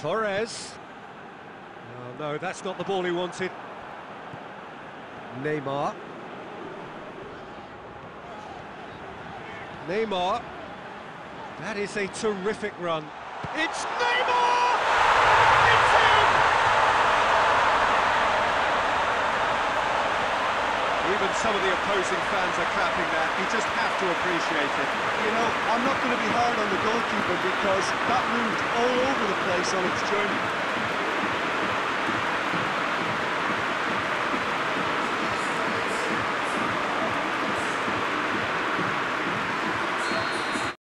Torres. Oh, no, that's not the ball he wanted. Neymar. Neymar. That is a terrific run. It's Neymar! It's in! Even some of the opposing fans are clapping that. You just have to appreciate it. You know, I'm not going to be hard on the goalkeeper because that moved all over the place on its journey.